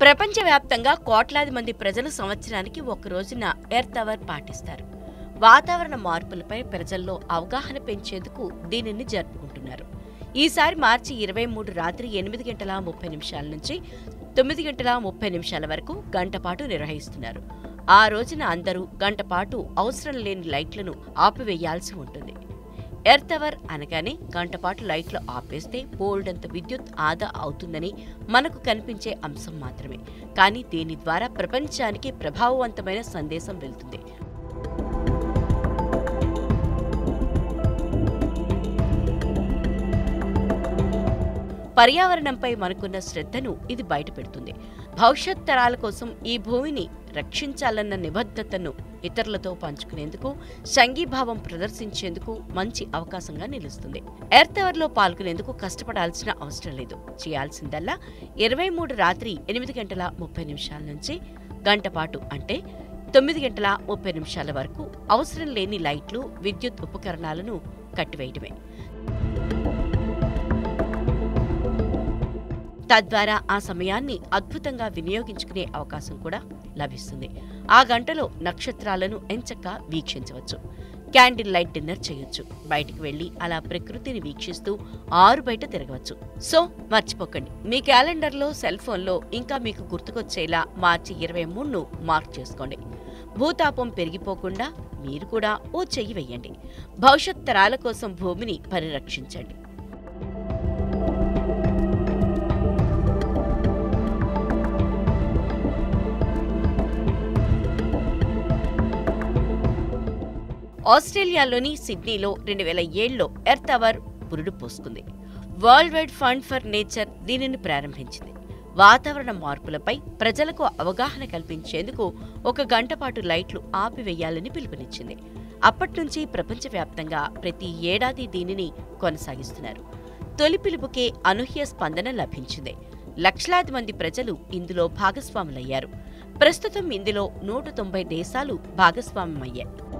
ప్రపంచవ్యాప్తంగా కోట్లాది మంది ప్రజలు సంవత్సరానికి ఒక రోజున ఎర్త్ అవర్ పాటిస్తారు. వాతావరణ మార్పులపై ప్రజల్లో అవగాహన పెంచేందుకు దీనిని జరుపుకుంటున్నారు. ఈసారి మార్చి ఇరవై మూడు రాత్రి ఎనిమిది గంటల ముప్పై నిమిషాల నుంచి తొమ్మిది గంటల ముప్పై నిమిషాల వరకు గంట పాటు నిర్వహిస్తున్నారు. ఆ రోజున అందరూ గంటపాటు అవసరం లేని లైట్లను ఆపివేయాల్సి ఉంటుంది. ఎర్త్ అవర్ అనగానే గంటపాటు లైట్లు ఆపేస్తే బోల్డంత విద్యుత్ ఆదా అవుతుందని మనకు కనిపించే అంశం మాత్రమే. కానీ దీని ద్వారా ప్రపంచానికి ప్రభావవంతమైన సందేశం వెళ్తుంది? పర్యావరణంపై మనకున్న శ్రద్ధను ఇది బయటపెడుతుంది. భవిష్యత్ తరాల కోసం ఈ భూమిని రక్షించాలన్న నిబద్ధతను ఇతరులతో పంచుకునేందుకు సంఘీభావం ప్రదర్శించేందుకు మంచి అవకాశంగా నిలుస్తుంది. ఎర్త్ అవర్లో పాల్గొనేందుకు కష్టపడాల్సిన అవసరం లేదు. చేయాల్సిందల్లా ఇరవై మూడు రాత్రి ఎనిమిది గంటల ముప్పై నిమిషాల నుంచి గంట పాటు అంటే తొమ్మిది గంటల ముప్పై నిమిషాల వరకు అవసరం లేని లైట్లు విద్యుత్ ఉపకరణాలను కట్టివేయడమే తద్వారా ఆ సమయాన్ని అద్భుతంగా వినియోగించుకునే అవకాశం కూడా లభిస్తుంది. ఆ గంటలో నక్షత్రాలను ఎంచక్క వీక్షించవచ్చు. క్యాండిల్ లైట్ డిన్నర్ చేయొచ్చు. బయటికి వెళ్ళి అలా ప్రకృతిని వీక్షిస్తూ ఆరు బయట తిరగవచ్చు. సో మర్చిపోకండి. మీ క్యాలెండర్లో సెల్ ఫోన్లో ఇంకా మీకు గుర్తుకొచ్చేలా మార్చి ఇరవై మూడును మార్క్ చేసుకోండి. భూతాపం పెరిగిపోకుండా మీరు కూడా ఓ చెయ్యి వెయ్యండి భవిష్యత్ తరాల కోసం భూమిని పరిరక్షించండి. ఆస్ట్రేలియాలోని సిడ్నీలో రెండు వేల ఏడులో ఎర్త్ అవర్ పురుడు పోసుకుంది. World Wide Fund for Nature దీనిని ప్రారంభించింది. వాతావరణ మార్పులపై ప్రజలకు అవగాహన కల్పించేందుకు ఒక గంట పాటు లైట్లు ఆపివేయాలని పిలుపునిచ్చింది. అప్పటి నుంచి ప్రపంచవ్యాప్తంగా ప్రతి ఏడాది దీనిని కొనసాగిస్తున్నారు. తొలి పిలుపుకే అనూహ్య స్పందన లభించింది. లక్షలాది మంది ప్రజలు ఇందులో భాగస్వాములయ్యారు. ప్రస్తుతం ఇందులో నూట తొంభై దేశాలు భాగస్వామ్యమయ్యాయి.